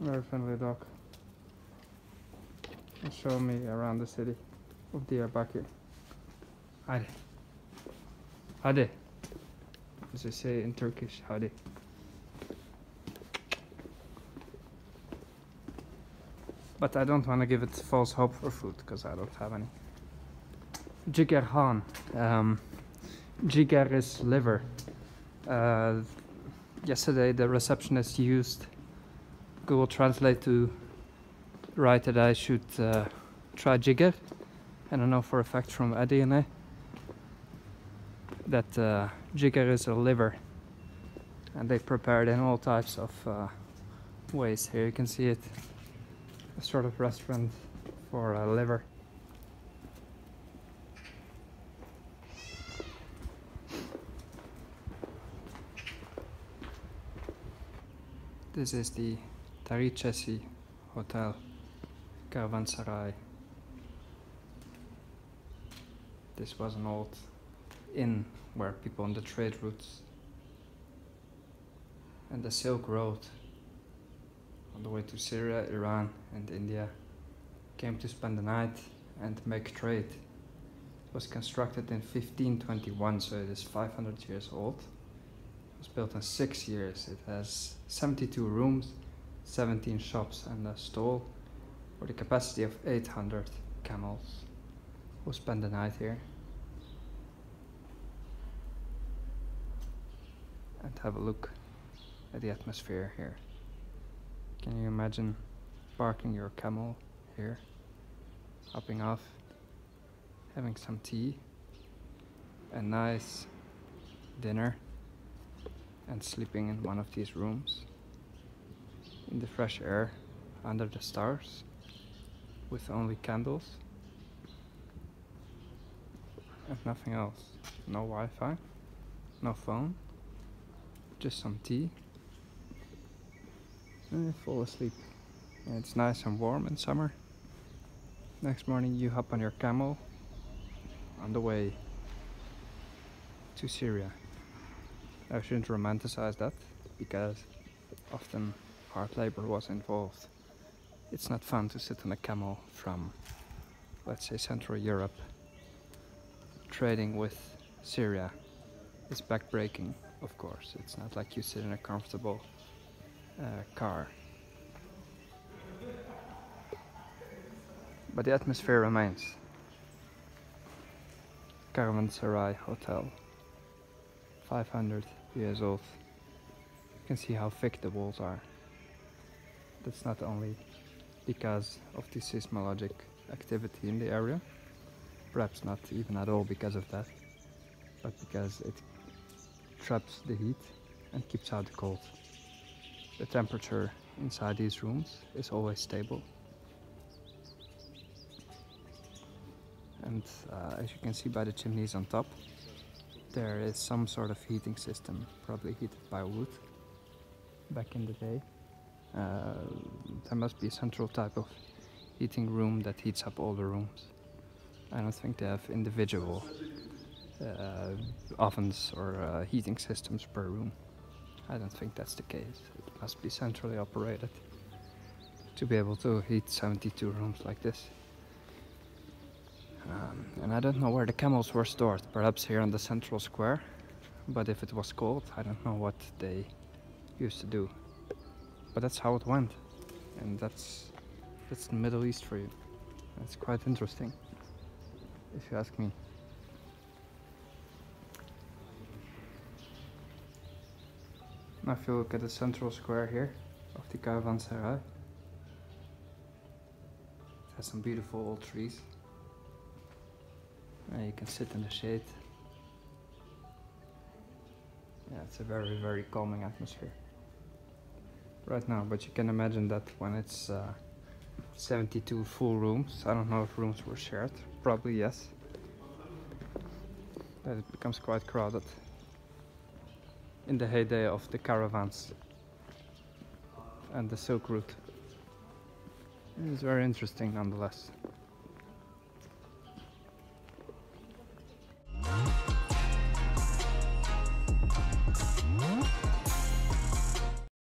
Very friendly dog. And show me around the city of Diyarbakir. Hadi. Hadi. As they say in Turkish, hadi. But I don't want to give it false hope for food because I don't have any. Jigar Khan. Um, Jigar is liver. Uh, yesterday the receptionist used Google Translate to write that I should uh, try Jigger. And I know for a fact from I that uh, Jigar is a liver. And they prepare it in all types of uh, ways. Here you can see it. A sort of restaurant for a liver. This is the Tarichesi Hotel, Caravanserai. This was an old inn where people on the trade routes and the Silk Road on the way to Syria, Iran, and India came to spend the night and make trade. It was constructed in 1521, so it is 500 years old. It was built in six years. It has 72 rooms, 17 shops, and a stall for the capacity of 800 camels who spend the night here. And have a look at the atmosphere here. Can you imagine parking your camel here, hopping off, having some tea, a nice dinner, and sleeping in one of these rooms in the fresh air under the stars with only candles and nothing else. No Wi Fi, no phone, just some tea and you fall asleep. And it's nice and warm in summer. Next morning you hop on your camel on the way to Syria. I shouldn't romanticize that because often hard labor was involved. It's not fun to sit on a camel from, let's say, Central Europe. Trading with Syria is backbreaking, of course. It's not like you sit in a comfortable uh, car. But the atmosphere remains. Caravanserai Hotel, 500 years old. You can see how thick the walls are. That's not only because of the seismologic activity in the area, perhaps not even at all because of that, but because it traps the heat and keeps out the cold. The temperature inside these rooms is always stable. And uh, as you can see by the chimneys on top, there is some sort of heating system, probably heated by wood back in the day. Uh, there must be a central type of heating room that heats up all the rooms. I don't think they have individual uh, ovens or uh, heating systems per room. I don't think that's the case. It must be centrally operated to be able to heat 72 rooms like this. Um, and I don't know where the camels were stored, perhaps here in the central square. But if it was cold, I don't know what they used to do. But that's how it went. And that's that's the Middle East for you. That's quite interesting, if you ask me. Now if you look at the central square here of the Caravanserai, it has some beautiful old trees. And you can sit in the shade. Yeah, it's a very, very calming atmosphere right now, but you can imagine that when it's uh, 72 full rooms, I don't know if rooms were shared, probably yes, that it becomes quite crowded in the heyday of the caravans and the Silk Route. It is very interesting nonetheless.